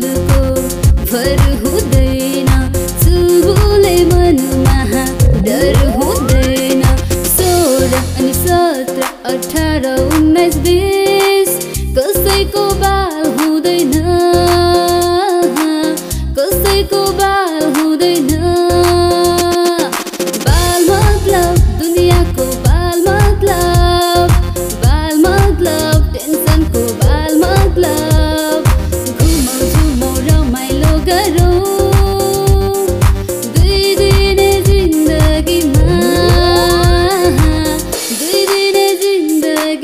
the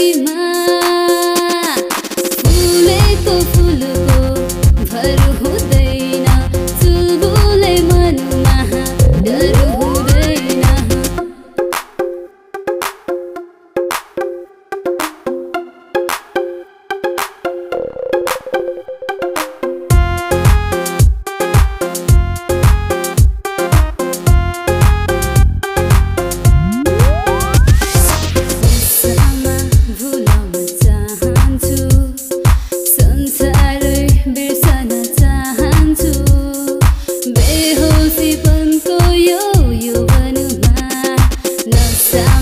be mine. Some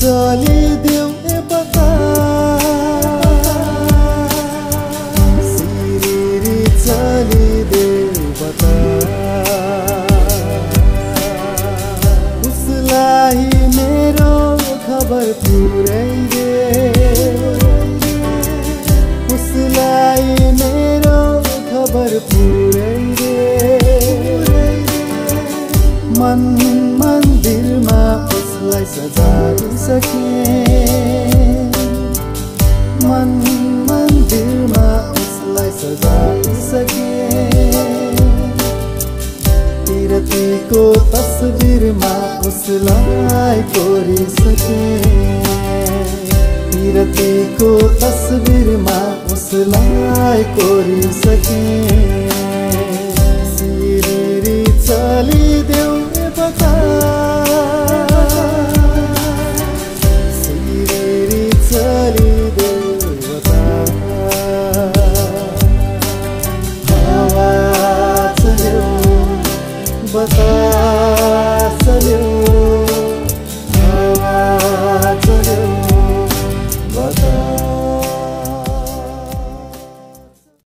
चलिदेऊ ए बता सिरिरी चलिदेऊ बता उसलाई मेरो खबर पुऱ्याइदे उसलाई मेरो खबर पुऱ्याइदे मन उसलाई सजाइसके मन मन्दिरमा उसलाई सजाइसके तिरतीको तस्बिरमा उसलाई कोरिसके तिरतीको तस्बिरमा उसलाई कोरिसके सिरिरी चलिदेऊ